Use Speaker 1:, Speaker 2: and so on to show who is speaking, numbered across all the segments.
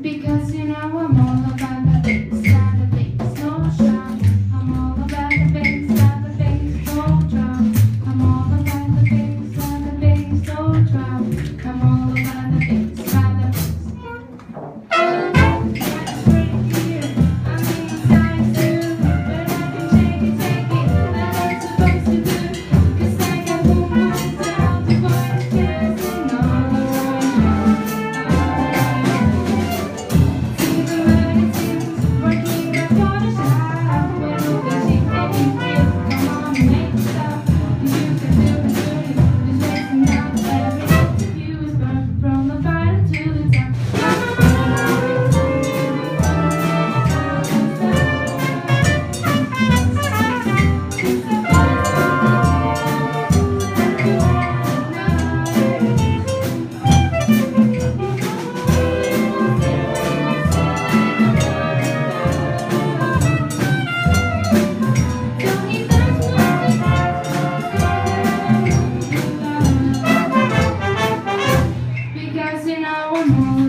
Speaker 1: Because you know I'm all about in our moon.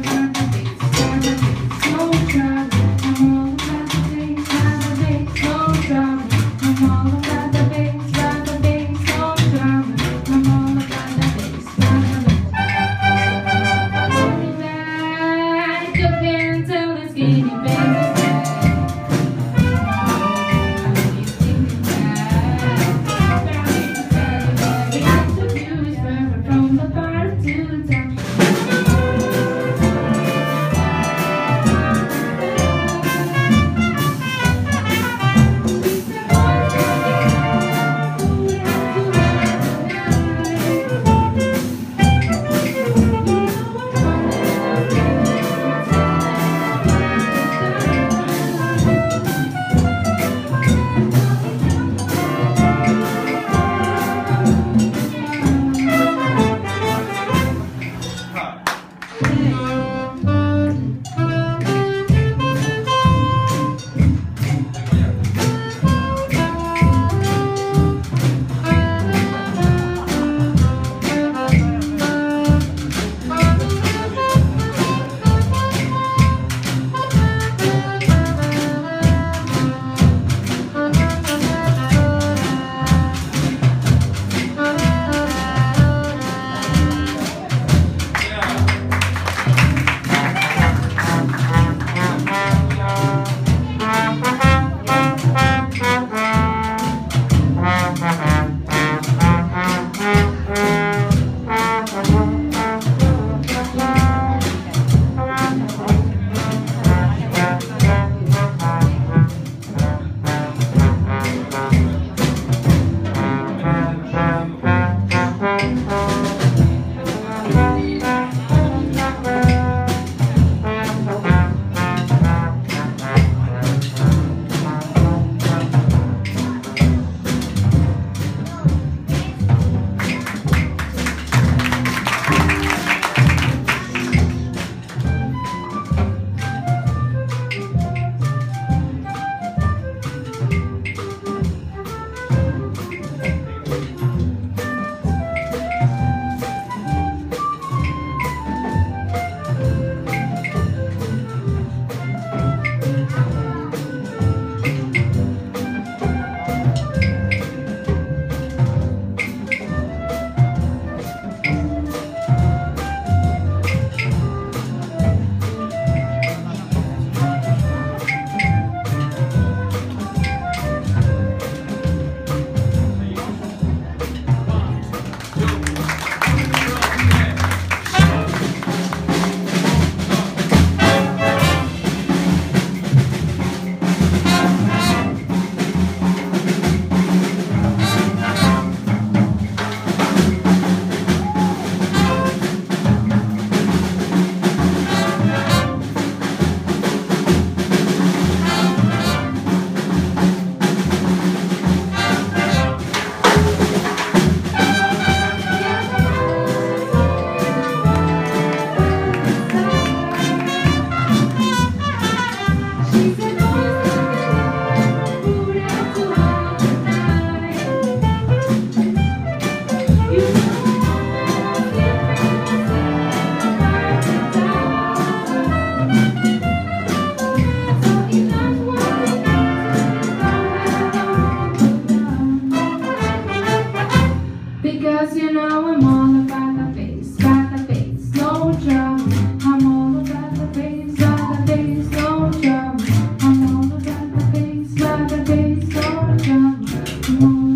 Speaker 1: Thank you.